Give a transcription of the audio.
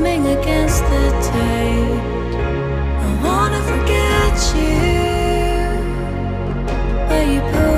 swimming against the tide. I wanna forget you, but you put